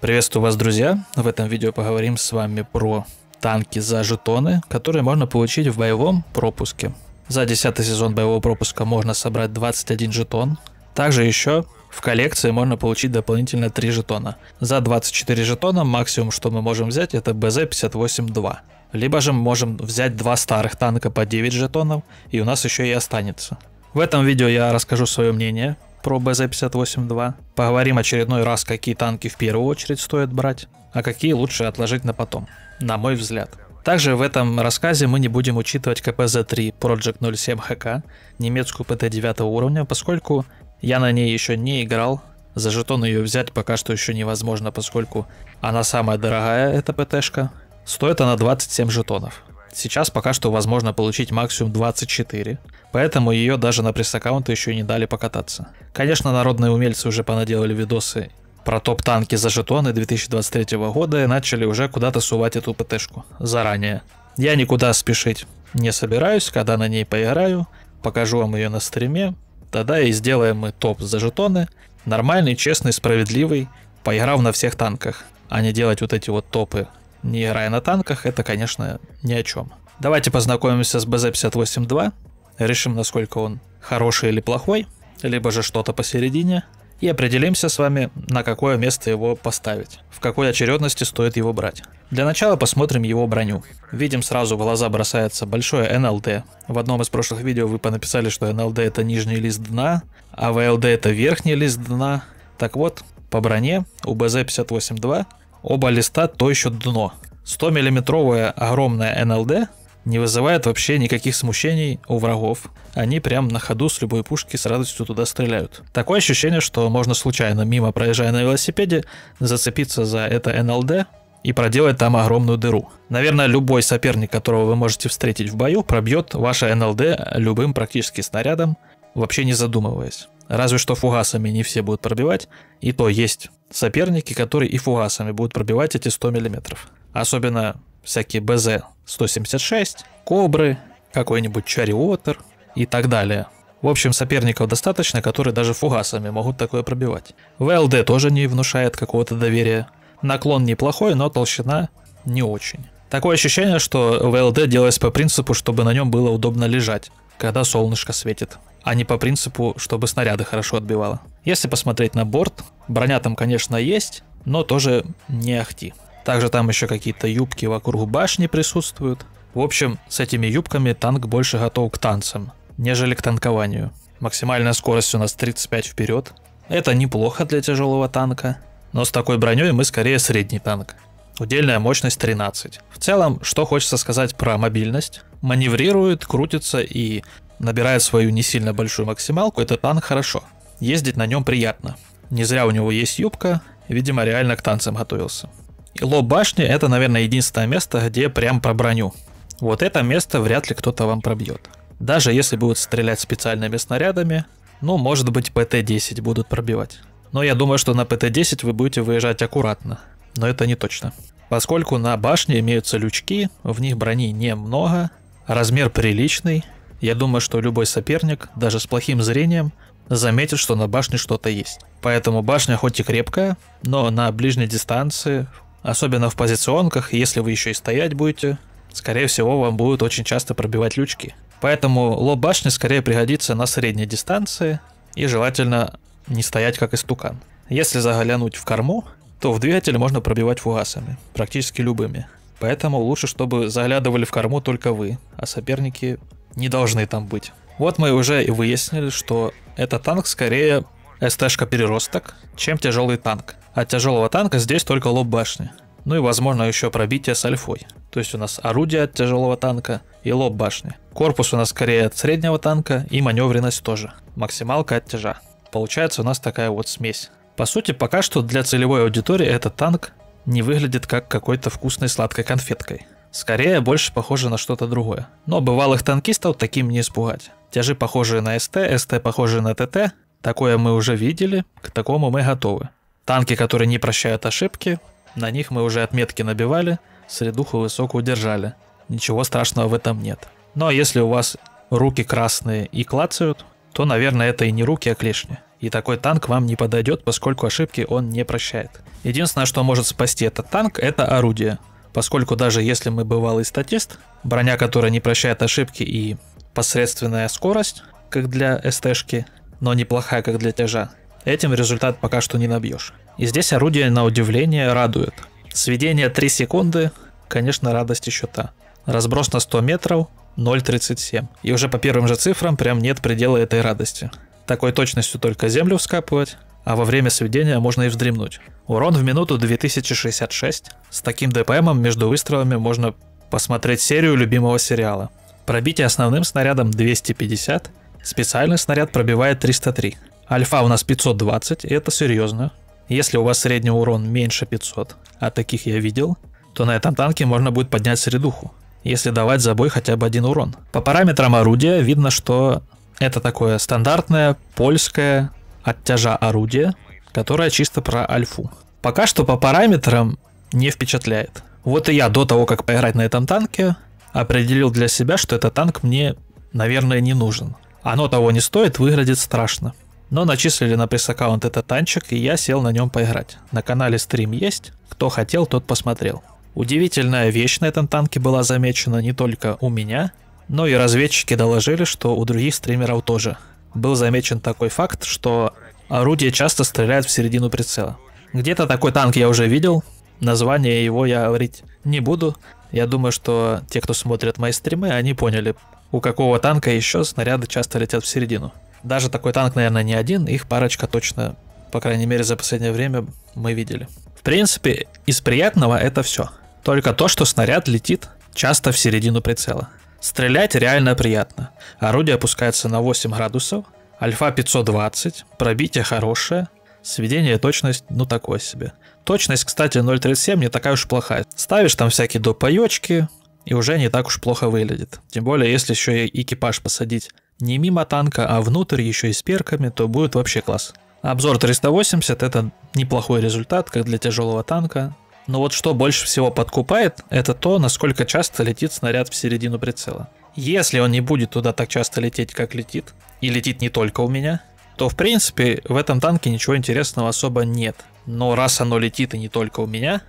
Приветствую вас, друзья! В этом видео поговорим с вами про танки за жетоны, которые можно получить в боевом пропуске. За 10 сезон боевого пропуска можно собрать 21 жетон. Также еще в коллекции можно получить дополнительно 3 жетона. За 24 жетона максимум, что мы можем взять, это БЗ-58-2. Либо же мы можем взять два старых танка по 9 жетонов, и у нас еще и останется. В этом видео я расскажу свое мнение про БЗ-58-2. Поговорим очередной раз, какие танки в первую очередь стоит брать, а какие лучше отложить на потом, на мой взгляд. Также в этом рассказе мы не будем учитывать КПЗ-3 Project 07 ХК, немецкую ПТ 9 уровня, поскольку я на ней еще не играл. За жетон ее взять пока что еще невозможно, поскольку она самая дорогая, эта ПТшка. Стоит она 27 жетонов. Сейчас пока что возможно получить максимум 24, поэтому ее даже на пресс-аккаунты еще не дали покататься. Конечно, народные умельцы уже понаделали видосы про топ-танки за жетоны 2023 года и начали уже куда-то сувать эту ПТшку заранее. Я никуда спешить не собираюсь, когда на ней поиграю, покажу вам ее на стриме, тогда и сделаем мы топ за жетоны, нормальный, честный, справедливый, поиграв на всех танках, а не делать вот эти вот топы не играя на танках, это, конечно, ни о чем. Давайте познакомимся с BZ-58-2, решим, насколько он хороший или плохой, либо же что-то посередине, и определимся с вами, на какое место его поставить, в какой очередности стоит его брать. Для начала посмотрим его броню. Видим сразу в глаза бросается большое NLD. В одном из прошлых видео вы понаписали, что NLD это нижний лист дна, а VLD это верхний лист дна. Так вот, по броне у BZ-58-2 Оба листа то еще дно. 100 миллиметровая огромная НЛД не вызывает вообще никаких смущений у врагов. Они прям на ходу с любой пушки с радостью туда стреляют. Такое ощущение, что можно случайно, мимо проезжая на велосипеде, зацепиться за это НЛД и проделать там огромную дыру. Наверное, любой соперник, которого вы можете встретить в бою, пробьет ваше НЛД любым практически снарядом, вообще не задумываясь. Разве что фугасами не все будут пробивать, и то есть соперники, которые и фугасами будут пробивать эти 100 мм. Особенно всякие БЗ-176, Кобры, какой-нибудь Чари Уотер и так далее. В общем, соперников достаточно, которые даже фугасами могут такое пробивать. ВЛД тоже не внушает какого-то доверия. Наклон неплохой, но толщина не очень. Такое ощущение, что ВЛД делается по принципу, чтобы на нем было удобно лежать, когда солнышко светит а не по принципу, чтобы снаряды хорошо отбивало. Если посмотреть на борт, броня там, конечно, есть, но тоже не ахти. Также там еще какие-то юбки вокруг башни присутствуют. В общем, с этими юбками танк больше готов к танцам, нежели к танкованию. Максимальная скорость у нас 35 вперед. Это неплохо для тяжелого танка, но с такой броней мы скорее средний танк. Удельная мощность 13. В целом, что хочется сказать про мобильность. Маневрирует, крутится и набирает свою не сильно большую максималку, этот танк хорошо. Ездить на нем приятно. Не зря у него есть юбка, видимо реально к танцам готовился. И лоб башни это, наверное, единственное место, где прям про броню. Вот это место вряд ли кто-то вам пробьет. Даже если будут стрелять специальными снарядами, ну, может быть, ПТ-10 будут пробивать. Но я думаю, что на ПТ-10 вы будете выезжать аккуратно. Но это не точно. Поскольку на башне имеются лючки, в них брони немного, размер приличный, я думаю, что любой соперник, даже с плохим зрением, заметит, что на башне что-то есть. Поэтому башня хоть и крепкая, но на ближней дистанции, особенно в позиционках, если вы еще и стоять будете, скорее всего вам будут очень часто пробивать лючки. Поэтому лоб башни скорее пригодится на средней дистанции и желательно не стоять как истукан. Если заглянуть в корму, то в двигатель можно пробивать фугасами, практически любыми. Поэтому лучше, чтобы заглядывали в корму только вы, а соперники не должны там быть. Вот мы уже и выяснили, что этот танк скорее СТ-шка переросток, чем тяжелый танк. От тяжелого танка здесь только лоб башни. Ну и возможно еще пробитие с альфой. То есть у нас орудие от тяжелого танка и лоб башни. Корпус у нас скорее от среднего танка и маневренность тоже. Максималка от тяжа. Получается у нас такая вот смесь. По сути, пока что для целевой аудитории этот танк не выглядит как какой-то вкусной сладкой конфеткой. Скорее, больше похоже на что-то другое. Но бывалых танкистов таким не испугать. Тяжи похожие на СТ, СТ похожие на ТТ. Такое мы уже видели, к такому мы готовы. Танки, которые не прощают ошибки, на них мы уже отметки набивали, средуху высокую держали. Ничего страшного в этом нет. Но если у вас руки красные и клацают, то, наверное, это и не руки, а клешни. И такой танк вам не подойдет, поскольку ошибки он не прощает. Единственное, что может спасти этот танк, это орудие. Поскольку даже если мы бывалый статист, броня, которая не прощает ошибки и посредственная скорость, как для СТшки, но неплохая, как для тяжа, этим результат пока что не набьешь. И здесь орудие, на удивление, радует. Сведение 3 секунды, конечно, радость еще та. Разброс на 100 метров 0.37. И уже по первым же цифрам прям нет предела этой радости. Такой точностью только землю вскапывать, а во время сведения можно и вздремнуть. Урон в минуту 2066. С таким ДПМом между выстрелами можно посмотреть серию любимого сериала. Пробитие основным снарядом 250, специальный снаряд пробивает 303. Альфа у нас 520, и это серьезно. Если у вас средний урон меньше 500, а таких я видел, то на этом танке можно будет поднять средуху, если давать за бой хотя бы один урон. По параметрам орудия видно, что это такое стандартное польское оттяжа орудие, которое чисто про альфу. Пока что по параметрам не впечатляет. Вот и я до того, как поиграть на этом танке, определил для себя, что этот танк мне, наверное, не нужен. Оно того не стоит, выглядит страшно. Но начислили на пресс-аккаунт этот танчик, и я сел на нем поиграть. На канале стрим есть, кто хотел, тот посмотрел. Удивительная вещь на этом танке была замечена не только у меня, но и разведчики доложили, что у других стримеров тоже. Был замечен такой факт, что орудие часто стреляет в середину прицела. Где-то такой танк я уже видел, название его я говорить не буду. Я думаю, что те, кто смотрят мои стримы, они поняли, у какого танка еще снаряды часто летят в середину. Даже такой танк, наверное, не один, их парочка точно, по крайней мере, за последнее время мы видели. В принципе, из приятного это все. Только то, что снаряд летит часто в середину прицела. Стрелять реально приятно. Орудие опускается на 8 градусов, альфа 520, пробитие хорошее, сведение и точность, ну такое себе. Точность, кстати, 0.37 не такая уж плохая. Ставишь там всякие допаечки, и уже не так уж плохо выглядит. Тем более, если еще и экипаж посадить не мимо танка, а внутрь еще и с перками, то будет вообще класс. Обзор 380 это неплохой результат, как для тяжелого танка. Но вот что больше всего подкупает, это то, насколько часто летит снаряд в середину прицела. Если он не будет туда так часто лететь, как летит, и летит не только у меня, то в принципе в этом танке ничего интересного особо нет. Но раз оно летит и не только у меня,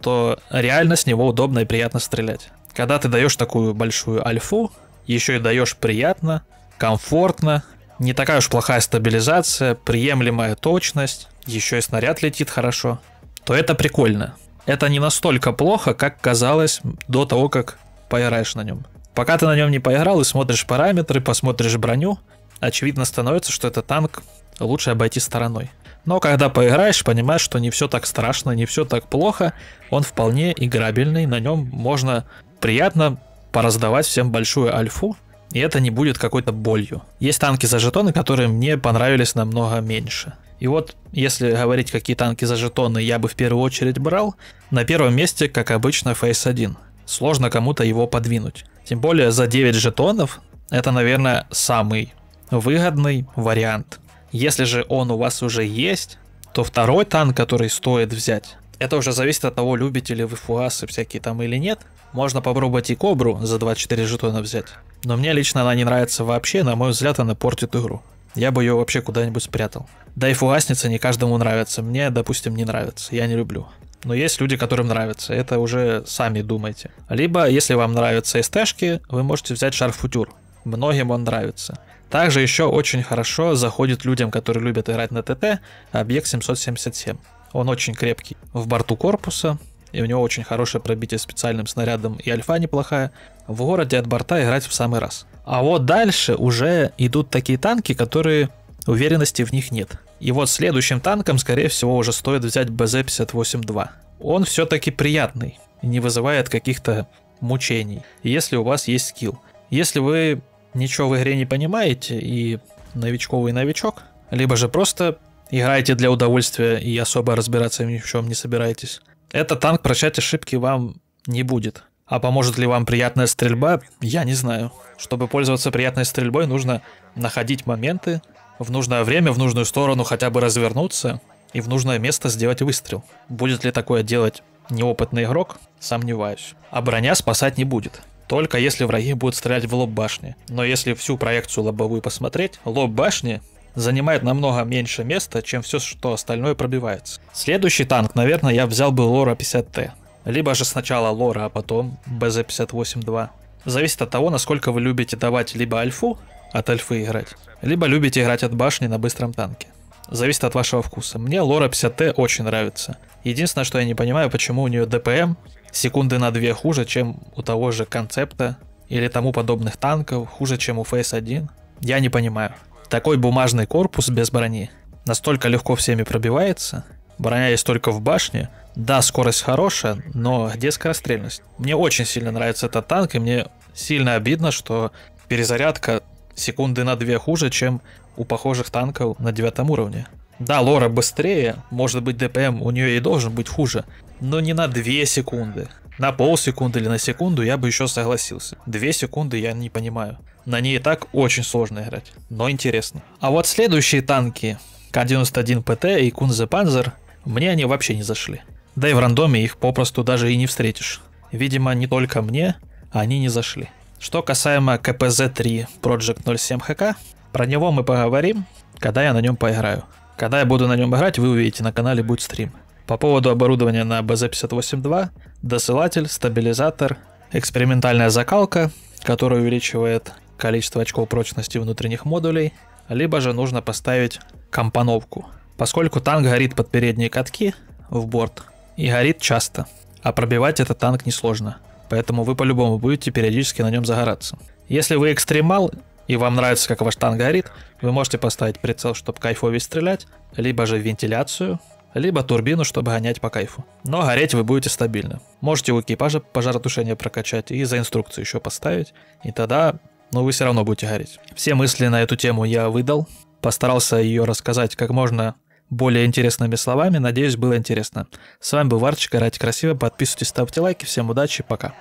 то реально с него удобно и приятно стрелять. Когда ты даешь такую большую альфу, еще и даешь приятно, комфортно, не такая уж плохая стабилизация, приемлемая точность, еще и снаряд летит хорошо, то это прикольно это не настолько плохо, как казалось до того, как поиграешь на нем. Пока ты на нем не поиграл и смотришь параметры, посмотришь броню, очевидно становится, что этот танк лучше обойти стороной. Но когда поиграешь, понимаешь, что не все так страшно, не все так плохо, он вполне играбельный, на нем можно приятно пораздавать всем большую альфу, и это не будет какой-то болью. Есть танки за жетоны, которые мне понравились намного меньше. И вот, если говорить, какие танки за жетоны я бы в первую очередь брал, на первом месте, как обычно, Face 1. Сложно кому-то его подвинуть. Тем более за 9 жетонов это, наверное, самый выгодный вариант. Если же он у вас уже есть, то второй танк, который стоит взять, это уже зависит от того, любите ли вы фуасы всякие там или нет. Можно попробовать и Кобру за 24 жетона взять. Но мне лично она не нравится вообще, на мой взгляд, она портит игру. Я бы ее вообще куда-нибудь спрятал. Да и фугасница не каждому нравится. Мне, допустим, не нравится. Я не люблю. Но есть люди, которым нравится. Это уже сами думайте. Либо, если вам нравятся СТшки, вы можете взять шарфутюр. Многим он нравится. Также еще очень хорошо заходит людям, которые любят играть на ТТ, объект 777. Он очень крепкий в борту корпуса, и у него очень хорошее пробитие специальным снарядом, и альфа неплохая. В городе от борта играть в самый раз. А вот дальше уже идут такие танки, которые уверенности в них нет. И вот следующим танком, скорее всего, уже стоит взять БЗ-58-2. Он все-таки приятный не вызывает каких-то мучений, если у вас есть скилл. Если вы ничего в игре не понимаете и новичковый новичок, либо же просто играете для удовольствия и особо разбираться ни в чем не собираетесь, этот танк прощать ошибки вам не будет. А поможет ли вам приятная стрельба, я не знаю. Чтобы пользоваться приятной стрельбой, нужно находить моменты, в нужное время, в нужную сторону хотя бы развернуться и в нужное место сделать выстрел. Будет ли такое делать неопытный игрок, сомневаюсь. А броня спасать не будет. только если враги будут стрелять в лоб башни. Но если всю проекцию лобовую посмотреть, лоб башни занимает намного меньше места, чем все, что остальное пробивается. Следующий танк, наверное, я взял бы Лора 50Т. Либо же сначала Лора, а потом БЗ-58-2. Зависит от того, насколько вы любите давать либо альфу, от альфы играть, либо любите играть от башни на быстром танке. Зависит от вашего вкуса. Мне Лора 50Т очень нравится. Единственное, что я не понимаю, почему у нее ДПМ секунды на 2 хуже, чем у того же концепта или тому подобных танков, хуже, чем у FS1. Я не понимаю. Такой бумажный корпус без брони настолько легко всеми пробивается. Броня есть только в башне. Да, скорость хорошая, но где скорострельность? Мне очень сильно нравится этот танк, и мне сильно обидно, что перезарядка секунды на две хуже, чем у похожих танков на девятом уровне. Да, Лора быстрее, может быть ДПМ у нее и должен быть хуже, но не на 2 секунды. На полсекунды или на секунду я бы еще согласился. 2 секунды я не понимаю. На ней и так очень сложно играть, но интересно. А вот следующие танки, К-91ПТ и Кунзе Панзер, мне они вообще не зашли. Да и в рандоме их попросту даже и не встретишь. Видимо, не только мне они не зашли. Что касаемо КПЗ-3 Project 07 ХК, про него мы поговорим, когда я на нем поиграю. Когда я буду на нем играть, вы увидите, на канале будет стрим. По поводу оборудования на BZ58.2, досылатель, стабилизатор, экспериментальная закалка, которая увеличивает количество очков прочности внутренних модулей, либо же нужно поставить компоновку. Поскольку танк горит под передние катки в борт и горит часто, а пробивать этот танк несложно, поэтому вы по-любому будете периодически на нем загораться. Если вы экстремал и вам нравится, как ваш танк горит, вы можете поставить прицел, чтобы кайфовее стрелять, либо же вентиляцию, либо турбину, чтобы гонять по кайфу. Но гореть вы будете стабильно. Можете у экипажа пожаротушение прокачать и за инструкцию еще поставить, и тогда но вы все равно будете гореть. Все мысли на эту тему я выдал, постарался ее рассказать как можно более интересными словами, надеюсь, было интересно. С вами был Варчик, играйте красиво, подписывайтесь, ставьте лайки, всем удачи, пока.